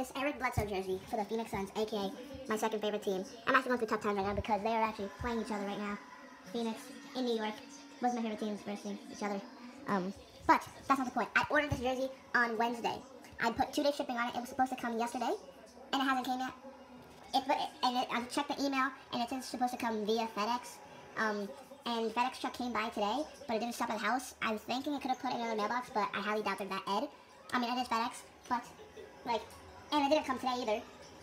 this Eric Bledsoe jersey for the Phoenix Suns, aka my second favorite team. I'm actually going through tough times right now because they are actually playing each other right now. Phoenix in New York. Both my favorite teams versing each other. Um, but that's not the point. I ordered this jersey on Wednesday. I put two day shipping on it. It was supposed to come yesterday, and it hasn't came yet. It, but it, and it, I checked the email, and it's supposed to come via FedEx. Um, and FedEx truck came by today, but it didn't stop at the house. I was thinking it could have put it in another mailbox, but I highly doubt that ed. I mean, it is FedEx, but like, and it didn't come today either.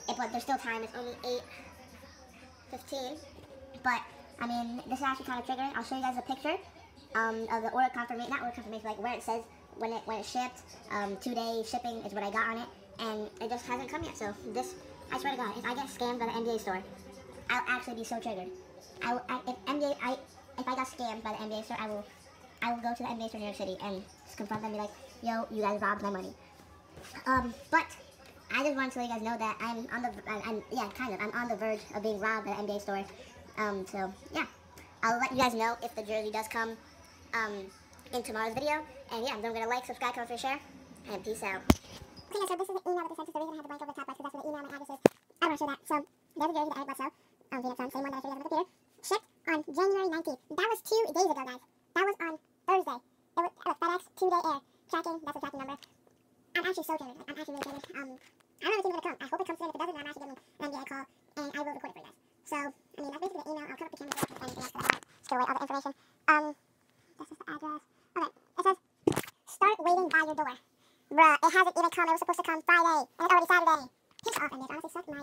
It, but there's still time. It's only 8:15. But I mean, this is actually kind of triggering. I'll show you guys a picture um, of the order confirmation, not order confirmation, like where it says when it when it shipped. Um, two day shipping is what I got on it, and it just hasn't come yet. So this, I swear to God, if I get scammed by the NBA store, I'll actually be so triggered. I, will- I if NBA, I if I got scammed by the NBA store, I will, I will go to the NBA store in New York City and confront them and be like, yo, you guys robbed my money. Um, but I just wanted to let you guys know that I'm on the, I'm, I'm- yeah, kind of, I'm on the verge of being robbed at the NBA store. Um, so yeah, I'll let you guys know if the jersey does come, um, in tomorrow's video. And yeah, don't forget to like, subscribe, comment, share, and peace out. Okay, so this is the email that they sent us. The reason I have the blank over the top right, because that's where the email and address is. I don't want to show that. So there's a jersey that Eric Bledsoe, um, Phoenix Suns, same one that I showed you on the computer, shipped on January 19th. That was two days ago, guys. That was on Thursday. It was, it was FedEx two-day air tracking. That's the tracking number. I'm actually so jaded. I'm actually really jaded. Um, I don't know if it's even gonna come. I hope it comes soon. If it doesn't, I'm actually getting get a call, and I will record it for you guys. So, I mean, that's basically the email. I'll cut up the camera and everything else because I don't screw all the information. Um, this is the address. Okay, it says, start waiting by your door. Bruh, it hasn't even come. It was supposed to come Friday, and it's already Saturday. He's off, and this honestly sucked my...